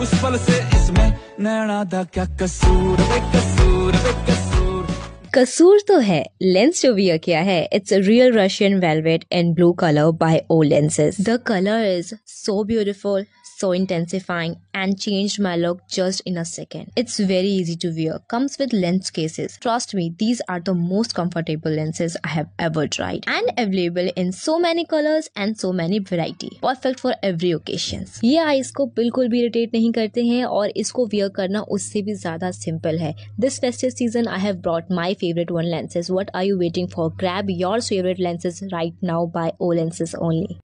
उस पल से इसमें नैना दा क्या कसूर कसूर। कसूर तो है लेंस जो वियर किया है it's real Russian velvet in blue colour by O lenses the colour is so beautiful so intensifying and changed my look just in a second. It's very easy to wear, comes with lens cases. Trust me, these are the most comfortable lenses I have ever tried and available in so many colors and so many variety. Perfect for every occasions. ये eyes को बिल्कुल भी irritate नहीं करते हैं और इसको wear करना उससे भी ज़्यादा सिंपल है this festive season I have brought my favourite one lenses. What are you waiting for? Grab your favorite lenses right now by O lenses only.